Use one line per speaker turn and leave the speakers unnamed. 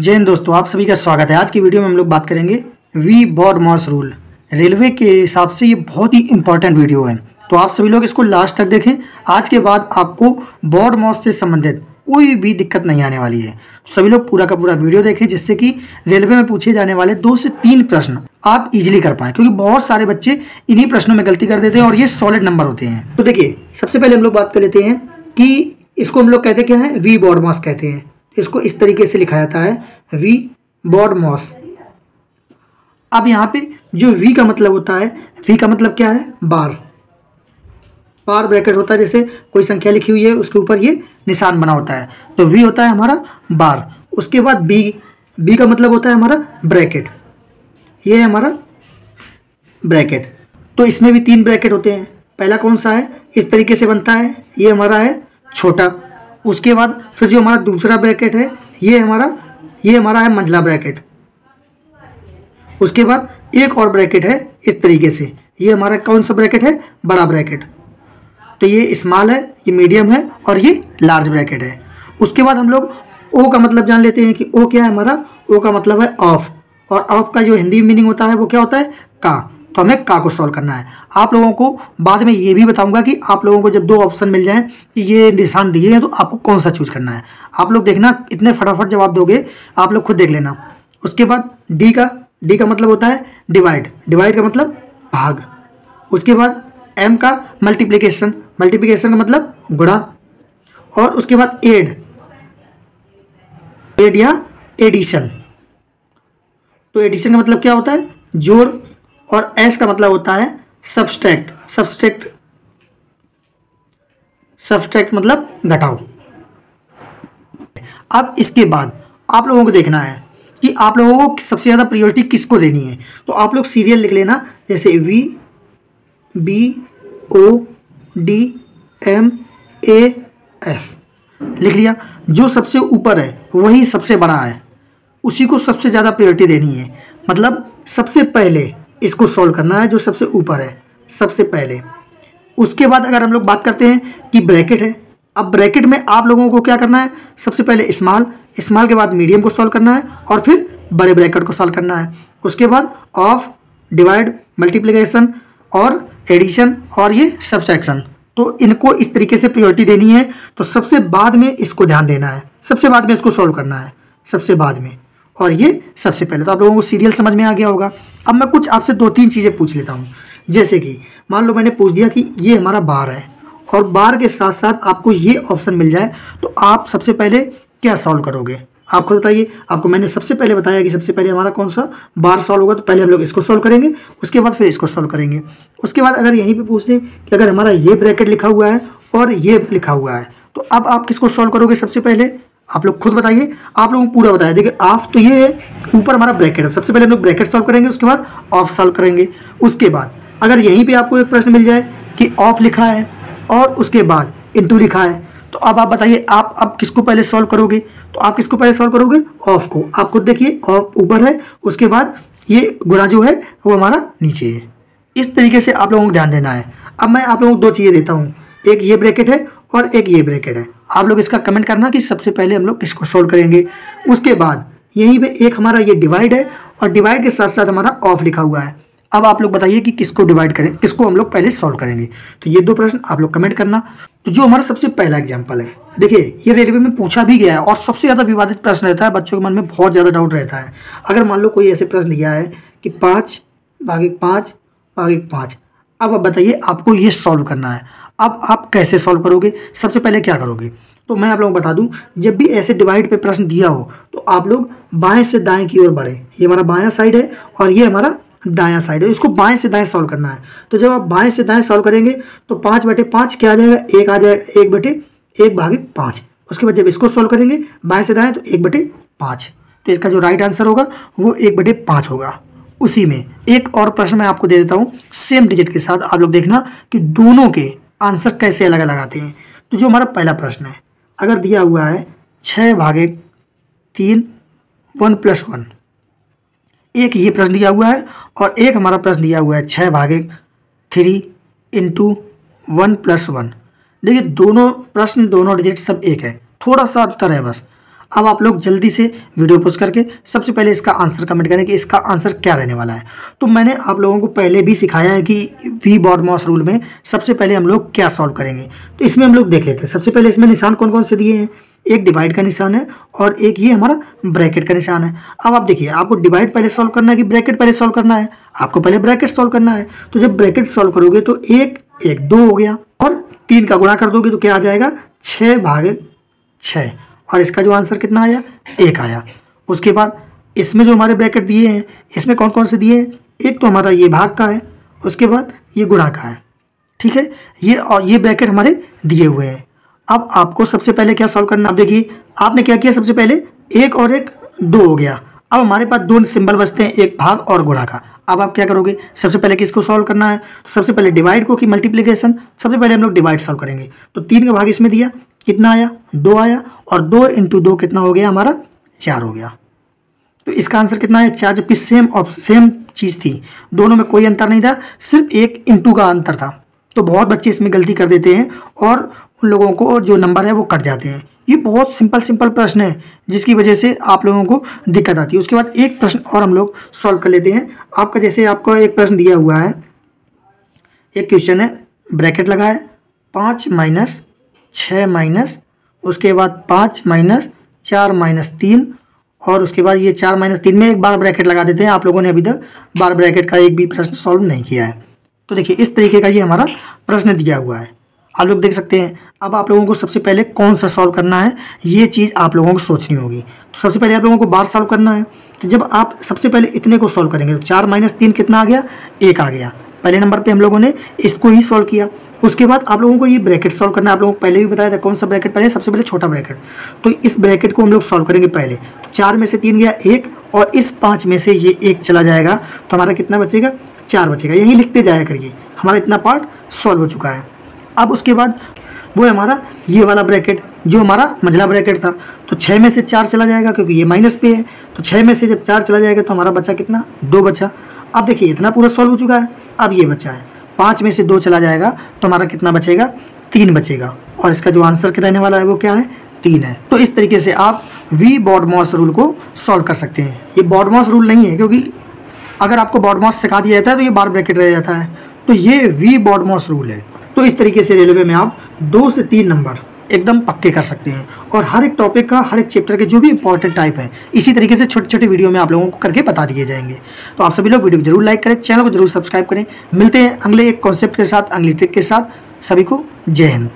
जय हिंद दोस्तों, आप सभी का स्वागत है। आज की वीडियो में हम लोग बात करेंगे V BODMAS rule. Railway के हिसाब से ये बहुत ही इंपॉर्टेंट वीडियो है। तो आप सभी लोग इसको लास्ट तक देखें। आज के बाद आपको बॉर्ड मॉस से संबंधित कोई भी दिक्कत नहीं आने वाली है। सभी लोग पूरा का पूरा वीडियो देखें, जिससे कि रेलवे में पूछे जाने वाले दो से तीन प्रश्न आप इजीली कर पाएँ, क्योंकि बहुत सारे बच्चे इन्हीं प्रश्नों में गलती कर देते हैं और ये सॉलिड नंबर होते हैं। तो देखिए, सबसे पहले हम लोग बात कर लेते हैं कि इसको हम लोग कहते क्या है? वी बॉर्ड मॉस कहते हैं। इसको इस तरीके से लिखा जाता है वी बॉर्ड मॉस। अब यहाँ पे जो वी का मतलब होता है, वी का मतलब क्या है? बार। बार ब्रैकेट होता है, जैसे कोई संख्या लिखी हुई है, उसके ऊपर ये निशान बना होता है। तो वी होता है हमारा बार। उसके बाद बी बी का मतलब होता है हमारा ब्रैकेट। ये है हमारा ब्रैकेट। तो इसमें भी तीन ब्रैकेट होते हैं। पहला कौन सा है? इस तरीके से बनता है। ये हमारा है छोटा। उसके बाद फिर जो हमारा दूसरा ब्रैकेट है, ये हमारा ये हमारा है मंझला ब्रैकेट उसके बाद एक और ब्रैकेट है इस तरीके से. ये हमारा कौन सा ब्रैकेट है? बड़ा ब्रैकेट तो ये स्मॉल है, ये मीडियम है और ये लार्ज ब्रैकेट है. उसके बाद हम लोग ओ का मतलब जान लेते हैं कि ओ क्या है हमारा? ओ का मतलब है ऑफ़ और ऑफ़ का जो हिंदी मीनिंग होता है, वो क्या होता है? का. तो हमें का को सॉल्व करना है। आप लोगों को बाद में ये भी बताऊँगा कि आप लोगों को जब दो ऑप्शन मिल जाएँ कि ये निशान दिए हैं तो आपको कौन सा चूज़ करना है। आप लोग देखना, इतने फटाफट जवाब दोगे, आप लोग खुद देख लेना। उसके बाद डी का डी का मतलब होता है डिवाइड डिवाइड का मतलब भाग। उसके बाद एम का मल्टीप्लीकेशन मल्टीप्लीकेशन का मतलब गुणा। और उसके बाद एड एड या एडिशन तो एडिशन का मतलब क्या होता है? जोड़ और एस का मतलब होता है सबस्ट्रैक्ट सबस्ट्रैक्ट सबस्ट्रैक्ट मतलब घटाओ। अब इसके बाद आप लोगों को देखना है कि आप लोगों को सबसे ज़्यादा प्रायोरिटी किसको देनी है? तो आप लोग सीरियल लिख लेना, जैसे V B O D M A S लिख लिया। जो सबसे ऊपर है, वही सबसे बड़ा है। उसी को सबसे ज़्यादा प्रायोरिटी देनी है। मतलब सबसे पहले इसको सॉल्व करना है जो सबसे ऊपर है, सबसे पहले। उसके बाद अगर हम लोग बात करते हैं कि ब्रैकेट है, अब ब्रैकेट में आप लोगों को क्या करना है? सबसे पहले स्मॉल स्मॉल के बाद मीडियम को सॉल्व करना है और फिर बड़े ब्रैकेट को सॉल्व करना है। उसके बाद ऑफ़ डिवाइड मल्टीप्लिकेशन और एडिशन और ये सब्सट्रैक्शन तो इनको इस तरीके से प्रियोरिटी देनी है। तो सबसे बाद में इसको ध्यान देना है। सबसे बाद में इसको सॉल्व करना है। सबसे बाद में। और ये सबसे पहले तो आप लोगों को सीरियल समझ में आ गया होगा। अब मैं कुछ आपसे दो तीन चीज़ें पूछ लेता हूँ। जैसे कि, मान लो मैंने पूछ दिया कि ये हमारा बार है और बार के साथ साथ आपको ये ऑप्शन मिल जाए तो आप सबसे पहले क्या सॉल्व करोगे? आपको बताइए। आपको मैंने सबसे पहले बताया कि सबसे पहले हमारा कौन सा बार सॉल्व होगा तो पहले हम लोग इसको सॉल्व करेंगे, उसके बाद फिर इसको सॉल्व करेंगे। उसके बाद अगर यहीं पे पूछ दें कि अगर हमारा ये ब्रैकेट लिखा हुआ है और ये लिखा हुआ है तो अब आप किसको सॉल्व करोगे सबसे पहले? आप लोग खुद बताइए, आप लोगों को पूरा बताया। देखिए ऑफ़ तो ये है, ऊपर हमारा ब्रैकेट है। सबसे पहले हम लोग ब्रैकेट सॉल्व करेंगे, उसके बाद ऑफ़ सॉल्व करेंगे। उसके बाद, अगर यहीं पे आपको एक प्रश्न मिल जाए कि ऑफ़ लिखा है और उसके बाद इंटू लिखा है तो अब आप बताइए, आप अब किसको पहले सॉल्व करोगे? तो आप किसको पहले सॉल्व करोगे? ऑफ़ को। आप खुद देखिए ऑफ़ ऊपर है, उसके बाद ये गुणा जो है, वो हमारा नीचे है। इस तरीके से आप लोगों को ध्यान देना है। अब मैं आप लोगों को दो चीज़ें देता हूँ। एक ये ब्रैकेट है और एक ये ब्रैकेट है। आप लोग इसका कमेंट करना कि सबसे पहले हम लोग किसको सोल्व करेंगे? उसके बाद, यहीं पे एक हमारा ये डिवाइड है और डिवाइड के साथ साथ हमारा ऑफ़ लिखा हुआ है। अब आप लोग बताइए कि किसको डिवाइड करें, किसको हम लोग पहले सॉल्व करेंगे? तो ये दो प्रश्न आप लोग कमेंट करना। तो जो हमारा सबसे पहला एग्ज़ाम्पल है, देखिए, ये रेलवे में पूछा भी गया है और सबसे ज़्यादा विवादित प्रश्न रहता है, बच्चों के मन में बहुत ज़्यादा डाउट रहता है। अगर मान लो कोई ऐसे प्रश्न दिया है कि पाँच भागे पाँच भागे पाँच, अब आप बताइए आपको ये सॉल्व करना है। अब आप कैसे सॉल्व करोगे? सबसे पहले क्या करोगे? तो मैं आप लोगों को बता दूँ, जब भी ऐसे डिवाइड पे प्रश्न दिया हो तो आप लोग बाएँ से दाएँ की ओर बढ़े। ये हमारा बायां साइड है और ये हमारा दायां साइड है। इसको बाएँ से दाएँ सॉल्व करना है। तो जब आप बाएँ से दाएँ सॉल्व करेंगे तो पाँच बटे पाँच क्या आ जाएगा? एक आ जाएगा, एक बटे एक भागे पाँच। उसके बाद जब इसको सॉल्व करेंगे, बाएँ से दाएँ तो एक बटे पाँच। तो इसका जो राइट आंसर होगा, वो एक बटे पाँच होगा। उसी में एक और प्रश्न मैं आपको दे देता हूँ सेम डिजिट के साथ। आप लोग देखना कि दोनों के आंसर कैसे अलग अलग आते हैं? तो जो हमारा पहला प्रश्न है, अगर दिया हुआ है छः भागे तीन, वन प्लस वन। एक ये प्रश्न दिया हुआ है और एक हमारा प्रश्न दिया हुआ है छः भागे three into one plus one. देखिए, दोनों प्रश्न, दोनों डिजिट सब एक है। थोड़ा सा अंतर है बस। अब आप लोग जल्दी से वीडियो पोस्ट करके सबसे पहले इसका आंसर कमेंट करें कि इसका आंसर क्या रहने वाला है। तो मैंने आप लोगों को पहले भी सिखाया है कि वी बॉड मॉस रूल में सबसे पहले हम लोग क्या सॉल्व करेंगे। तो इसमें हम लोग देख लेते हैं। सबसे पहले इसमें निशान कौन कौन से दिए हैं? एक डिवाइड का निशान है और एक ये हमारा ब्रैकेट का निशान है। अब आप देखिए, आपको डिवाइड पहले सॉल्व करना है कि ब्रैकेट पहले सॉल्व करना है? आपको पहले ब्रैकेट सॉल्व करना है। तो जब ब्रैकेट सॉल्व करोगे तो एक एक, दो हो गया और तीन का गुणा कर दोगे तो क्या आ जाएगा? छः भागे छः और इसका जो आंसर कितना आया? एक आया। उसके बाद इसमें जो हमारे ब्रैकेट दिए हैं, इसमें कौन कौन से दिए हैं? एक तो हमारा ये भाग का है, उसके बाद ये गुणा का है। ठीक है? ये और ये ब्रैकेट हमारे दिए हुए हैं। अब आपको सबसे पहले क्या सॉल्व करना अब देखिए, आपने क्या किया सबसे पहले? एक और एक दो हो गया। अब हमारे पास दो सिंबल बचते हैं, एक भाग और गुणा का। अब आप क्या करोगे? सबसे पहले किसको सॉल्व करना है? तो सबसे पहले डिवाइड को कि मल्टीप्लीकेशन सबसे पहले हम लोग डिवाइड सॉल्व करेंगे। तो तीन का भाग इसमें दिया। कितना आया? दो आया और दो इंटू दो कितना हो गया? हमारा चार हो गया। तो इसका आंसर कितना है? चार, जबकि सेम सेम चीज़ थी। दोनों में कोई अंतर नहीं था, सिर्फ़ एक इंटू का अंतर था। तो बहुत बच्चे इसमें गलती कर देते हैं और उन लोगों को जो नंबर है वो कट जाते हैं। ये बहुत सिंपल सिंपल प्रश्न है, जिसकी वजह से आप लोगों को दिक्कत आती है। उसके बाद एक प्रश्न और हम लोग सॉल्व कर लेते हैं। आपका जैसे आपको एक प्रश्न दिया हुआ है, एक क्वेश्चन है ब्रैकेट लगा है पाँच माइनस छः माइनस, उसके बाद पाँच माइनस, चार माइनस तीन, और उसके बाद ये चार माइनस तीन में एक बार ब्रैकेट लगा देते हैं। आप लोगों ने अभी तक बार ब्रैकेट का एक भी प्रश्न सॉल्व नहीं किया है। तो देखिए, इस तरीके का ये हमारा प्रश्न दिया हुआ है। आप लोग देख सकते हैं, अब आप लोगों को सबसे पहले कौन सा सॉल्व करना है, ये चीज़ आप लोगों को सोचनी होगी। तो सबसे पहले आप लोगों को बार सॉल्व करना है। तो जब आप सबसे पहले इतने को सॉल्व करेंगे तो चार माइनस तीन कितना आ गया? एक आ गया। पहले नंबर पे हम लोगों ने इसको ही सॉल्व किया। उसके बाद आप लोगों को ये ब्रैकेट सॉल्व करना आप लोगों को पहले भी बताया था कौन सा ब्रैकेट पहले, सबसे पहले छोटा ब्रैकेट। तो इस ब्रैकेट को हम लोग सॉल्व करेंगे पहले। तो चार में से तीन गया एक और इस पाँच में से ये एक चला जाएगा। तो हमारा कितना बचेगा? चार बचेगा। यही लिखते जाया करिए। हमारा इतना पार्ट सॉल्व हो चुका है। अब उसके बाद वो है हमारा ये वाला ब्रैकेट, जो हमारा मंझला ब्रैकेट था। तो छः में से चार चला जाएगा क्योंकि ये माइनस पे है। तो छः में से जब चार चला जाएगा तो हमारा बचा कितना? दो बचा। अब देखिए, इतना पूरा सॉल्व हो चुका है। अब ये बचा है। पाँच में से दो चला जाएगा तो हमारा कितना बचेगा? तीन बचेगा। और इसका जो आंसर रहने वाला है वो क्या है? तीन है। तो इस तरीके से आप वी बॉडमॉस रूल को सॉल्व कर सकते हैं। ये बॉडमॉस रूल नहीं है, क्योंकि अगर आपको बॉडमॉस सिखा दिया जाता है तो ये बार ब्रैकेट रह जाता है। तो ये वी बॉडमॉस रूल है। तो इस तरीके से रेलवे में आप दो से तीन नंबर एकदम पक्के कर सकते हैं। और हर एक टॉपिक का, हर एक चैप्टर के जो भी इंपॉर्टेंट टाइप है, इसी तरीके से छोटे छोटे वीडियो में आप लोगों को करके बता दिए जाएँगे। तो आप सभी लोग वीडियो को ज़रूर लाइक करें चैनल को ज़रूर सब्सक्राइब करें। मिलते हैं अगले एक कॉन्सेप्ट के साथ, अगली ट्रिक के साथ। सभी को जय हिंद।